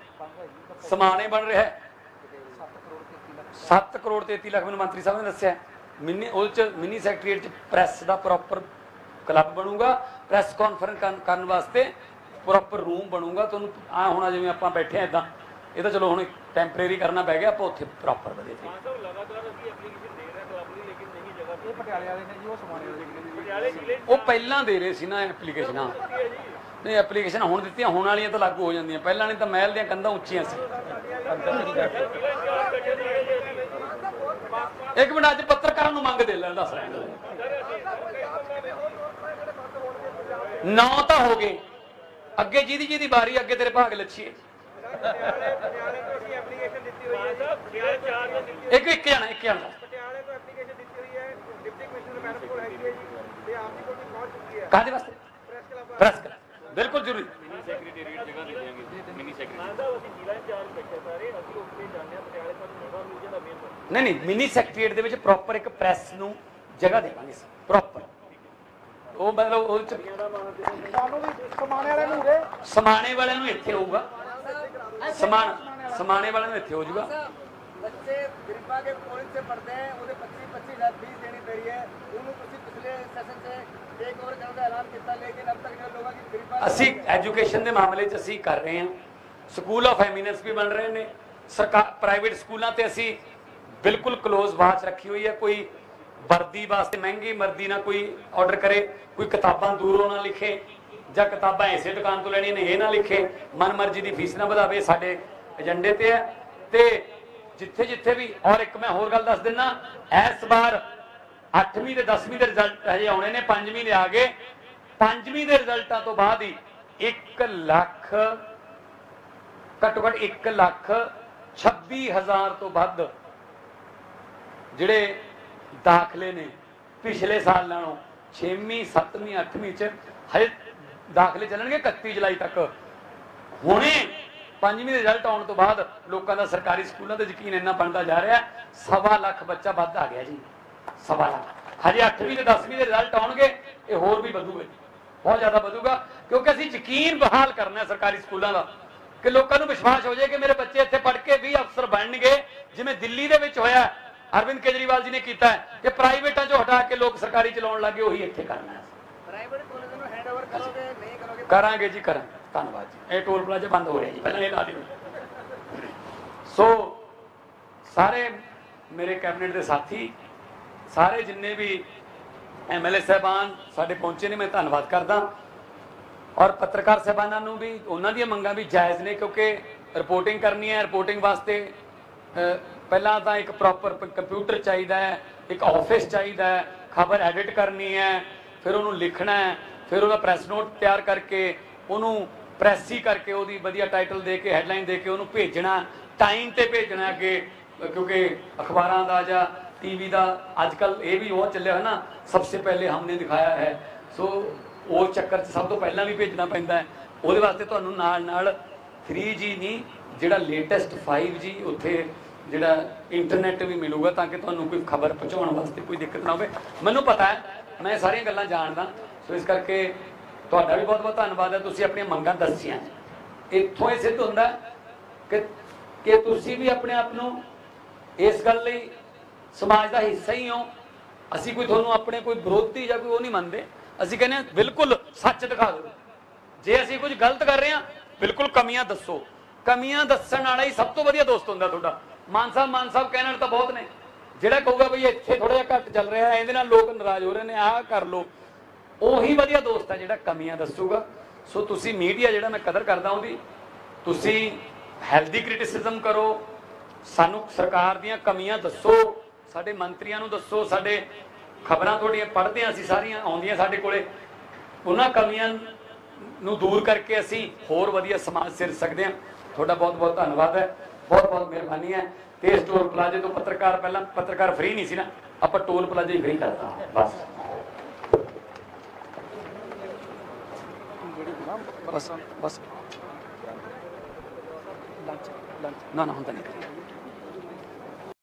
ਸਮਾਨੇ ਬਣ ਰਿਹਾ ਹੈ। 7 ਕਰੋੜ 33 ਲੱਖ। ਮੈਨੂੰ ਮੰਤਰੀ ਸਾਹਿਬ ਨੇ ਦੱਸਿਆ ਮਿੰਨੀ ਉਹ ਚ ਮਿੰਨੀ ਸੈਕਟਰੀਏਟ ਚ ਪ੍ਰੈਸ ਦਾ ਪ੍ਰੋਪਰ ਕਲੱਬ ਬਣੂਗਾ ਪ੍ਰੈਸ ਕਾਨਫਰੰਸ ਕਰਨ ਵਾਸਤੇ ਪ੍ਰੋਪਰ ਰੂਮ ਬਣੂਗਾ। ਤੁਹਾਨੂੰ ਆ ਹੋਣਾ ਜਿਵੇਂ ਆਪਾਂ ਬੈਠੇ ਆ ਇਦਾਂ ਇਹ ਤਾਂ ਚਲੋ ਹੁਣ ਟੈਂਪਰੇਰੀ ਕਰਨਾ ਪੈ ਗਿਆ ਆਪਾਂ ਉੱਥੇ ਪ੍ਰੋਪਰ ਵਧੀਆ ਤਰੀਕੇ ਲਗਾਤਾਰ ਅਸੀਂ ਐਪਲੀਕੇਸ਼ਨ ਦੇ ਰਹੇ ਹਾਂ ਕਲੱਬ ਦੀ ਲੇਕਿਨ ਨਹੀਂ ਜਗ੍ਹਾ ਇਹ ਪਟਿਆਲੇ ਵਾਲੇ ਨੇ ਜੀ ਉਹ ਸਮਾਨੇ ਵਾਲੇ ਪਟਿਆਲੇ ਜ਼ਿਲ੍ਹੇ ਉਹ ਪਹਿਲਾਂ ਦੇ ਰਹੇ ਸੀ ਨਾ ਐਪਲੀਕੇਸ਼ਨਾਂ ਨਹੀਂ ਐਪਲੀਕੇਸ਼ਨ ਹੁਣ ਦਿੱਤੀਆਂ ਹੁਣ ਵਾਲੀਆਂ ਤਾਂ ਲਾਗੂ ਹੋ ਜਾਂਦੀਆਂ। ਪਹਿਲਾਂ ਨਹੀਂ ਤਾਂ ਮਹਿਲ ਦੀਆਂ ਕੰਧਾਂ ਉੱਚੀਆਂ ਸੀ। ਇੱਕ ਮਿੰਟ ਅੱਜ ਪੱਤਰਕਾਰਾਂ ਨੂੰ ਮੰਗ ਦੇ ਲੈ, ਦੱਸ ਨੌ ਤਾਂ ਹੋ ਗਏ। ਅੱਗੇ ਜਿਹਦੀ ਜਿਹਦੀ ਵਾਰੀ, ਅੱਗੇ ਤੇਰੇ ਭਾਗ ਲੱਛੀਏ ਇੱਕ ਇੱਕ ਜਾਣਾ ਇੱਕ ਜਾਣਾ। ਕਾਹਦੇ ਵਾਸਤੇ? ਪ੍ਰੈਸ ਕਲੱਬ ਬਿਲਕੁਲ ਜ਼ਰੂਰੀ। ਮਿਨੀ ਸੈਕਟਰੀਏਟ ਜਗ੍ਹਾ ਦੇ ਦੇਵਾਂਗੇ ਮਿਨੀ ਸੈਕਟਰੀ ਅਸੀਂ ਜ਼ਿਲ੍ਹਾ ਇੰਚਾਰਜ ਬੈਠੇ ਸਾਰੇ ਅਸੀਂ ਉੱਥੇ ਜਾਂਦੇ ਹਾਂ ਪਟਿਆਲੇ ਸਾਨੂੰ ਨਵਾਂ ਮਿਲ ਜਾਂਦਾ ਮੇਨ ਨਹੀਂ ਨਹੀਂ ਮਿੰਨੀ ਸੈਕਟਰੀਏਟ ਦੇ ਵਿੱਚ ਪ੍ਰੋਪਰ ਇੱਕ ਪ੍ਰੈਸ ਨੂੰ ਜਗ੍ਹਾ ਦੇਵਾਂਗੇ ਪ੍ਰੋਪਰ ਉਹ ਮਤਲਬ ਉਹ ਚ ਸਮਾਣੇ ਵਾਲਿਆਂ ਨੂੰ ਇੱਥੇ ਹੋਊਗਾ। ਸਮਾਨ ਸਮਾਣੇ ਵਾਲਿਆਂ ਨੂੰ ਇੱਥੇ ਹੋ ਜਾਊਗਾ। ਬੱਚੇ ਗਰੀਬਾਂ ਦੇ ਕੋਲ ਤੇ ਪੜਦੇ ਆ ਉਹਦੇ 25 25 ਲੱਖ ਫੀਸ ਦੇਣੀ ਪੈ ਹੈ। ਉਹਨੂੰ ਤੁਸੀਂ ਪਿਛਲੇ ਸੈਸ਼ਨ 'ਚ ਇੱਕ ਹੋਰ ਕਰਨ ਦਾ ਐਲਾਨ ਕੀਤਾ ਲੇਕਿਨ ਅਬ ਤੱਕ ਲੋਕਾਂ ਦੀ ਗਰੀਬਾਂ ਅਸੀਂ ਐਜੂਕੇਸ਼ਨ ਦੇ ਮਾਮਲੇ 'ਚ ਅਸੀਂ ਕਰ ਰਹੇ ਹਾਂ। ਸਕੂਲ ਆਫ ਐਮੀਨੈਂਸ ਵੀ ਬਣ ਰਹੇ ਨੇ। ਸਰਕਾਰ ਪ੍ਰਾਈਵੇਟ ਸਕੂਲਾਂ ਤੇ ਅਸੀਂ ਬਿਲਕੁਲ ক্লোਜ਼ ਵਾਚ ਰੱਖੀ ਹੋਈ ਹੈ। ਕੋਈ ਵਰਦੀ ਵਾਸਤੇ ਮਹਿੰਗੀ ਵਰਦੀ ਨਾ ਕੋਈ ਆਰਡਰ ਕਰੇ, ਕੋਈ ਕਿਤਾਬਾਂ ਦੂਰੋਂ ਨਾ ਲਿਖੇ ਜਾਂ ਕਿਤਾਬਾਂ ਐਸੇ ਦੁਕਾਨ ਤੋਂ ਲੈਣੀਆਂ ਨੇ, ਇਹ ਨਾ ਲਿਖੇ ਮਨਮਰਜ਼ੀ ਦੀ ਫੀਸ ਨਾ ਵਧਾਵੇ, ਸਾਡੇ ਏਜੰਡੇ ਤੇ ਹੈ। ਤੇ ਜਿੱਥੇ ਜਿੱਥੇ ਵੀ, ਔਰ ਇੱਕ ਮੈਂ ਹੋਰ ਗੱਲ ਦੱਸ ਦਿੰਨਾ, ਇਸ ਵਾਰ 8ਵੀਂ ਤੇ 10ਵੀਂ ਦੇ ਰਿਜ਼ਲਟ ਹਜੇ ਆਉਣੇ ਨੇ 5ਵੀਂ ਦੇ ਆ ਗਏ। 5ਵੀਂ ਦੇ ਰਿਜ਼ਲਟਾਂ ਤੋਂ ਬਾਅਦ ਹੀ 1 ਲੱਖ, ਘੱਟੋ ਘੱਟ 1 ਲੱਖ 26000 ਤੋਂ ਵੱਧ ਜਿਹੜੇ ਦਾਖਲੇ ਨੇ, ਪਿਛਲੇ ਸਾਲ ਨਾਲੋਂ 6ਵੀਂ 7ਵੀਂ 8ਵੀਂ ਚ ਹਜੇ ਦਾਖਲੇ ਚੱਲਣਗੇ 31 ਜੁਲਾਈ ਤੱਕ। ਹੁਣੇ ਪੰਜਵੀਂ ਦੇ ਰਿਜ਼ਲਟ ਆਉਣ ਤੋਂ ਬਾਅਦ ਲੋਕਾਂ ਦਾ ਸਰਕਾਰੀ ਸਕੂਲਾਂ ਤੇ ਯਕੀਨ ਇੰਨਾ ਬਣਦਾ ਜਾ ਰਿਹਾ, ਸਵਾ ਲੱਖ ਬੱਚਾ ਵੱਧ ਆ ਗਿਆ ਜੀ। ਸਵਾ ਲੱਖ। ਹਜੇ 8ਵੀਂ ਤੇ 10ਵੀਂ ਦੇ ਰਿਜ਼ਲਟ ਆਉਣਗੇ, ਇਹ ਹੋਰ ਵੀ ਵਧੂਗਾ ਜੀ। ਬਹੁਤ ਜ਼ਿਆਦਾ ਵਧੂਗਾ, ਕਿਉਂਕਿ ਅਸੀਂ ਯਕੀਨ ਬਹਾਲ ਕਰਨਾ ਹੈ ਸਰਕਾਰੀ ਸਕੂਲਾਂ ਦਾ, ਕਿ ਲੋਕਾਂ ਨੂੰ ਵਿਸ਼ਵਾਸ ਹੋ ਜਾਏ ਕਿ ਮੇਰੇ ਬੱਚੇ ਇੱਥੇ ਪੜ੍ਹ ਕੇ ਵੀ ਅਫਸਰ ਬਣਨਗੇ, ਜਿਵੇਂ ਦਿੱਲੀ ਦੇ ਵਿੱਚ ਹੋਇਆ ਅਰਵਿੰਦ ਕੇਜਰੀਵਾਲ ਜੀ ਨੇ ਕੀਤਾ ਹੈ ਕਿ ਪ੍ਰਾਈਵੇਟਾਂ ਚੋਂ ਹਟਾ ਕੇ ਲੋਕ ਸਰਕਾਰੀ ਚਲਾਉਣ ਲੱਗੇ ਉਹੀ ਇੱਥੇ ਕਰਨਾ ਹੈ। ਪ੍ਰਾਈਵੇਟ ਕਾਲਜ ਨੂੰ ਹੈਂਡਓਵਰ ਕਰੋਗੇ ਨਹੀਂ ਕਰੋਗੇ? ਕਰਾਂਗੇ ਜੀ ਕਰਾਂਗੇ। ਧੰਨਵਾਦ ਜੀ। ਇਹ ਸੋ ਸਾਰੇ ਮੇਰੇ ਕੈਬਨਿਟ ਦੇ ਸਾਥੀ ਸਾਰੇ ਜਿੰਨੇ ਵੀ ਐਮਐਲਏ ਸਹਿਬਾਨ ਸਾਡੇ ਪਹੁੰਚੇ ਨੇ ਮੈਂ ਧੰਨਵਾਦ ਕਰਦਾ। ਔਰ ਪੱਤਰਕਾਰ ਸਹਿਬਾਨਾਂ ਨੂੰ ਵੀ ਉਹਨਾਂ ਦੀਆਂ ਮੰਗਾਂ ਵੀ ਜਾਇਜ਼ ਨੇ ਕਿਉਂਕਿ ਰਿਪੋਰਟਿੰਗ ਕਰਨੀ ਹੈ ਰਿਪੋਰਟਿੰਗ ਵਾਸਤੇ ਪਹਿਲਾਂ ਤਾਂ ਇੱਕ ਪ੍ਰੋਪਰ ਕੰਪਿਊਟਰ ਚਾਹੀਦਾ ਹੈ, ਇੱਕ ਆਫਿਸ ਚਾਹੀਦਾ ਹੈ, ਖਬਰ ਐਡਿਟ ਕਰਨੀ ਹੈ, ਫਿਰ ਉਹਨੂੰ ਲਿਖਣਾ ਹੈ, ਫਿਰ ਉਹਦਾ ਪ੍ਰੈਸ ਨੋਟ ਤਿਆਰ ਕਰਕੇ ਉਹਨੂੰ ਪ੍ਰੈਸੀ ਕਰਕੇ ਉਹਦੀ ਵਧੀਆ ਟਾਈਟਲ ਦੇ ਕੇ ਹੈਡਲਾਈਨ ਦੇ ਕੇ ਉਹਨੂੰ ਭੇਜਣਾ ਟਾਈਮ ਤੇ ਭੇਜਣਾ ਅੱਗੇ, ਕਿਉਂਕਿ ਅਖਬਾਰਾਂ ਦਾ ਜਾਂ ਟੀਵੀ ਦਾ ਅੱਜ ਕੱਲ ਇਹ ਵੀ ਉਹ ਚੱਲਿਆ ਹੈ ਨਾ, ਸਭ ਤੋਂ ਪਹਿਲੇ ਹਮਨੇ ਦਿਖਾਇਆ ਹੈ, ਸੋ ਉਹ ਚੱਕਰ 'ਚ ਸਭ ਤੋਂ ਪਹਿਲਾਂ ਵੀ ਭੇਜਣਾ ਪੈਂਦਾ ਉਹਦੇ ਵਾਸਤੇ ਤੁਹਾਨੂੰ ਨਾਲ ਨਾਲ 3G ਨਹੀਂ ਜਿਹੜਾ ਲੇਟੈਸਟ 5G ਉੱਥੇ ਜਿਹੜਾ ਇੰਟਰਨੈਟ ਵੀ ਮਿਲੂਗਾ ਤਾਂ ਕਿ ਤੁਹਾਨੂੰ ਕੋਈ ਖਬਰ ਪਹੁੰਚਾਉਣ ਵਾਸਤੇ ਕੋਈ ਦਿੱਕਤ ਨਾ ਹੋਵੇ। ਮੈਨੂੰ ਪਤਾ ਹੈ, ਮੈਂ ਸਾਰੀਆਂ ਗੱਲਾਂ ਜਾਣਦਾ, ਸੋ ਇਸ ਕਰਕੇ ਤੁਹਾਡਾ ਵੀ ਬਹੁਤ ਬਹੁਤ ਧੰਨਵਾਦ ਹੈ। ਤੁਸੀਂ ਆਪਣੀਆਂ ਮੰਗਾਂ ਦੱਸੀਆਂ। ਇੱਥੋਂ ਇਹ ਸਿੱਧ ਹੁੰਦਾ ਕਿ ਕਿ ਤੁਸੀਂ ਵੀ ਆਪਣੇ ਆਪ ਨੂੰ ਇਸ ਗੱਲ ਲਈ ਸਮਾਜ ਦਾ ਹਿੱਸਾ ਹੀ ਹੋ। ਅਸੀਂ ਕੋਈ ਤੁਹਾਨੂੰ ਆਪਣੇ ਕੋਈ ਵਿਰੋਧੀ ਜਾਂ ਕੋਈ ਉਹ ਨਹੀਂ ਮੰਨਦੇ। ਅਸੀਂ ਕਹਿੰਦੇ ਹਾਂ, ਬਿਲਕੁਲ ਸੱਚ ਦਿਖਾ ਦਿਓ। ਜੇ ਅਸੀਂ ਕੁਝ ਗਲਤ ਕਰ ਰਹੇ ਹਾਂ, ਬਿਲਕੁਲ ਕਮੀਆਂ ਦੱਸੋ। ਕਮੀਆਂ ਦੱਸਣ ਵਾਲਾ ਹੀ ਸਭ ਤੋਂ ਵਧੀਆ ਦੋਸਤ ਹੁੰਦਾ ਤੁਹਾਡਾ। ਮਾਨ ਸਾਹਿਬ ਮਾਨ ਸਾਹਿਬ ਕਹਿਣ ਤਾਂ ਬਹੁਤ ਨੇ। ਜਿਹੜਾ ਕਹੂਗਾ ਬਈ ਇੱਥੇ ਥੋੜਾ ਜਿਹਾ ਘੱਟ ਚੱਲ ਰਿਹਾ ਇਹਦੇ ਨਾਲ ਲੋਕ ਨਾਰਾਜ਼ ਹੋ ਰਹੇ ਨੇ, ਆਹ ਕਰ ਲੋ ਉਹੀ ਵਧੀਆ ਦੋਸਤ ਹੈ ਜਿਹੜਾ ਕਮੀਆਂ ਦੱਸੂਗਾ। ਸੋ ਤੁਸੀਂ ਮੀਡੀਆ ਜਿਹੜਾ ਮੈਂ ਕਦਰ ਕਰਦਾ ਉਹਦੀ, ਤੁਸੀਂ ਹੈਲਦੀ ਕ੍ਰਿਟਿਸਿਜ਼ਮ ਕਰੋ, ਸਾਨੂੰ ਸਰਕਾਰ ਦੀਆਂ ਕਮੀਆਂ ਦੱਸੋ, ਸਾਡੇ ਮੰਤਰੀਆਂ ਨੂੰ ਦੱਸੋ, ਸਾਡੇ ਖਬਰਾਂ ਤੁਹਾਡੀਆਂ ਪੜ੍ਹਦੇ ਹਾਂ ਅਸੀਂ ਸਾਰੀਆਂ, ਆਉਂਦੀਆਂ ਸਾਡੇ ਕੋਲੇ। ਉਹਨਾਂ ਕਮੀਆਂ ਨੂੰ ਦੂਰ ਕਰਕੇ ਅਸੀਂ ਹੋਰ ਵਧੀਆ ਸਮਾਜ ਸਿਰ ਸਕਦੇ ਹਾਂ। ਤੁਹਾਡਾ ਬਹੁਤ ਬਹੁਤ ਧੰਨਵਾਦ ਹੈ। ਬਹੁਤ ਬਹੁਤ ਮਿਹਰਬਾਨੀ ਹੈ। ਤੇ ਇਸ ਟੋਲ ਪਲਾਜ਼ੇ ਤੋਂ ਪੱਤਰਕਾਰ ਪਹਿਲਾਂ ਪੱਤਰਕਾਰ ਫ੍ਰੀ ਨਹੀਂ ਸੀ ਨਾ, ਆਪਾਂ ਟੋਲ ਪਲਾਜ਼ੇ ਹੀ ਫ੍ਰੀ ਕਰਤਾ। ਬਸ। ਬਸ ਬਸ। ਲੰਚ ਲੰਚ ਨਾ ਨਾ ਹੁੰਦਾ ਨਹੀਂ।